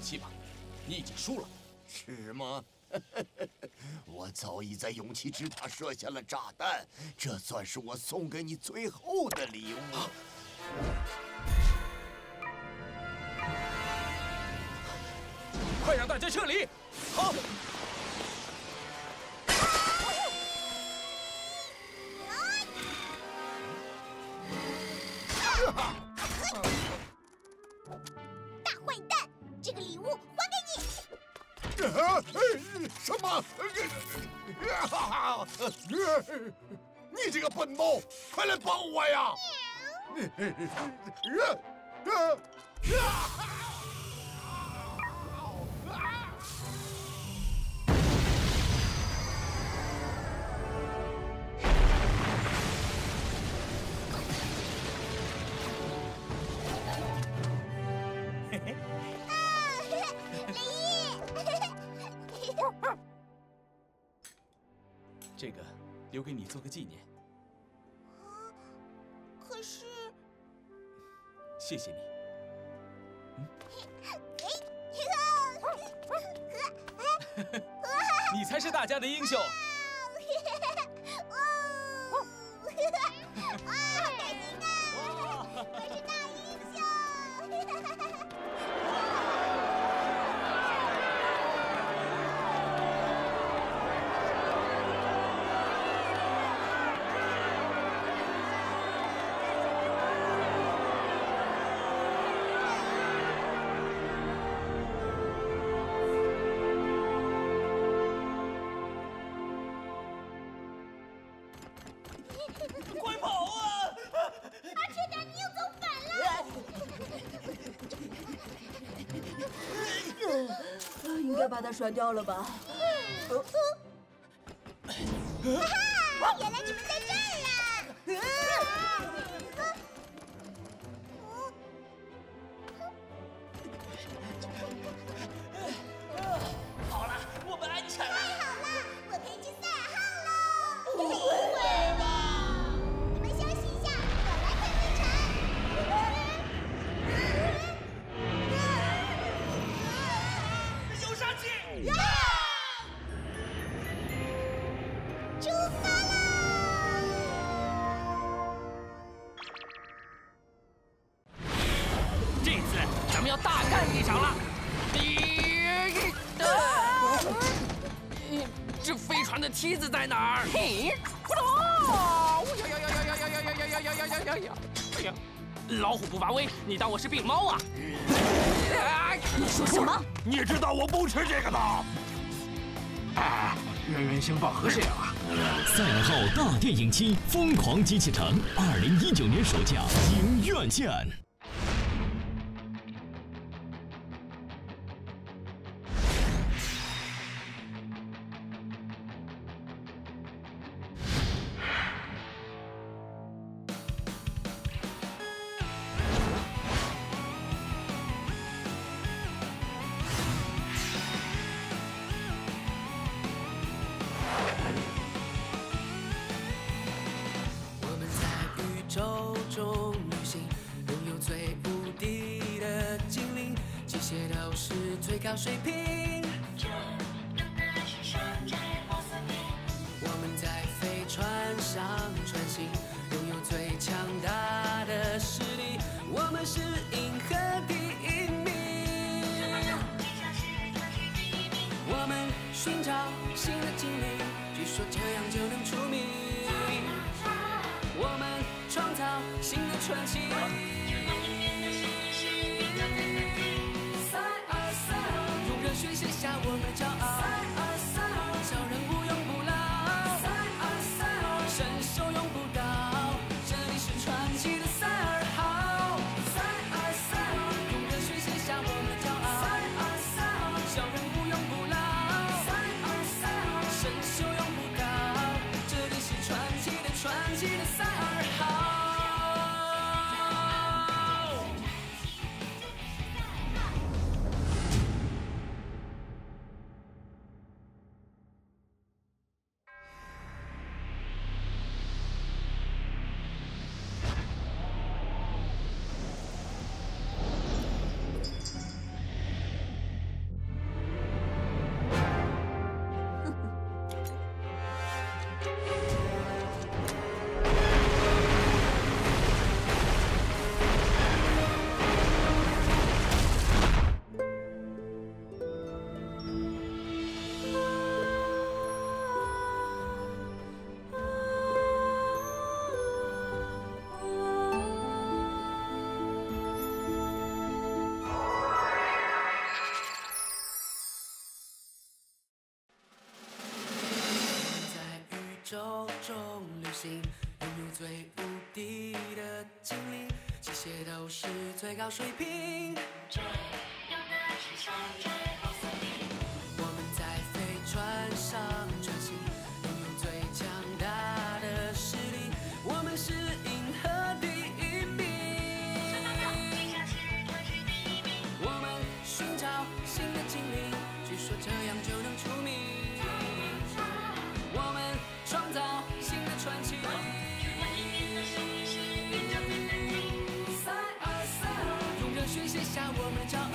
气吧你已经输了。是吗？我早已在勇气之塔设下了炸弹这算是我送给你最后的礼物快让大家撤离！好！Yeah! Yeah! Yeah! 把他甩掉了吧。机疯狂机器城二零一九年首家影院线高水平。我们在飞船上穿行，拥有最强大的实力。我们是银河第一名。我们寻找新的精灵，据说这样就能出名。我们创造新的传奇。传奇的赛尔最无敌的精灵，这些都是最高水平。我们在飞船上穿行，拥有最强大的实力。我们是我们唱